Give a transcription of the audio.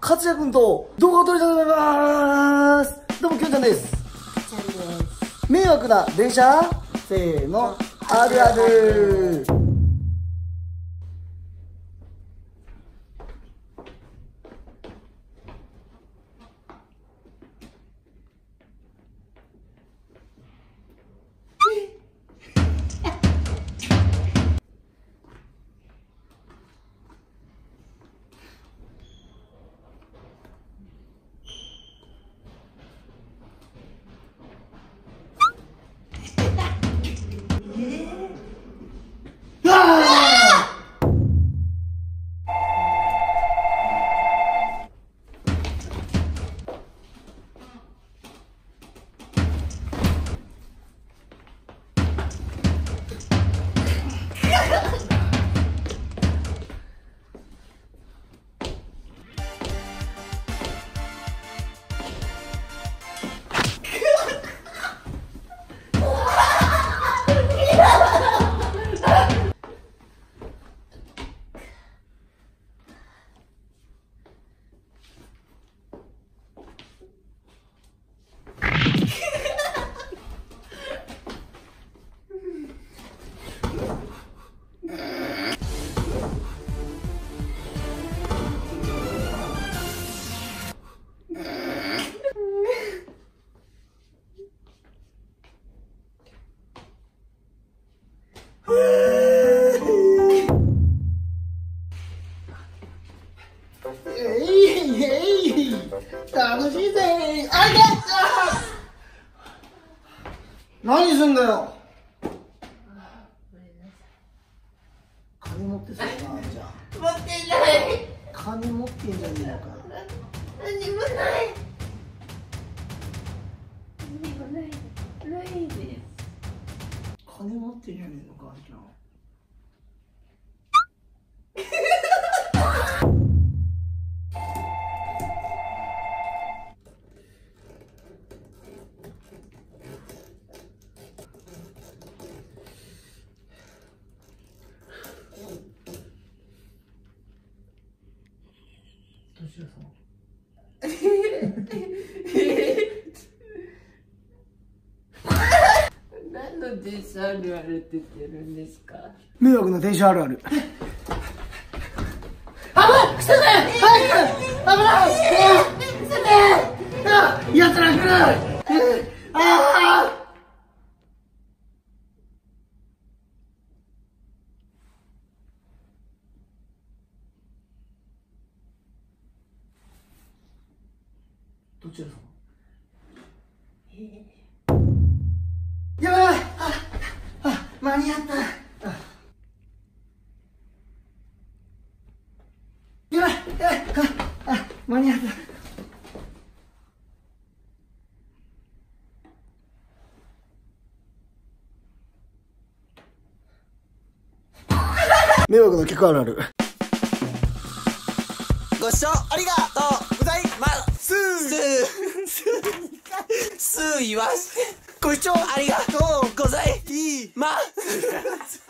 勝也くんと動画を撮りたいと思います。どうもきょんちゃんです。ちゃんです。迷惑な電車？せーの。あるあるえ楽しいぜあいけあ何すんだよ金持ってそうだなじゃあ持ってない。金持ってんじゃねえのか何もない。何もない。ないです。金持ってんじゃねえのかじゃあどちら様何の電車あるあるって言ってるんですか。迷惑な電車あるある。危ない来たね早く危ない来てねあ奴ら来るああどちら様？やばい。ああ間に合った。あ。やばい。やばいああ間に合った。迷惑な客あるある。ご視聴ありがとう言わ。せてご視聴ありがとうございます。